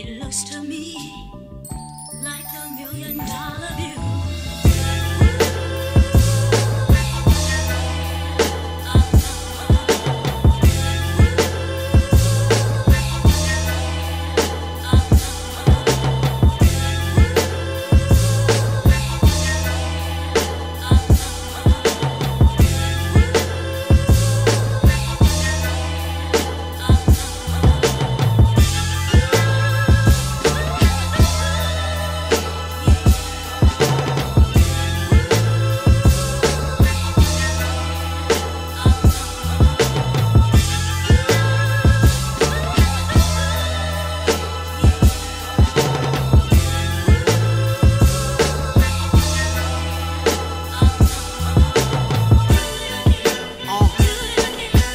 It looks to me like a million dollar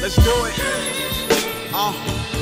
Let's do it. Uh.